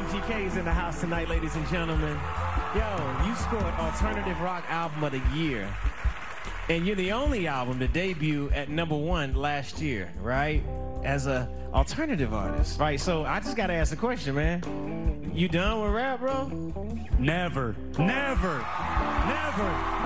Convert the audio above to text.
MGK is in the house tonight, ladies and gentlemen. Yo, you scored Alternative Rock Album of the Year. And you're the only album to debut at number one last year, right? As a alternative artist, right? So I just gotta ask the question, man. You done with rap, bro? Never, never, never.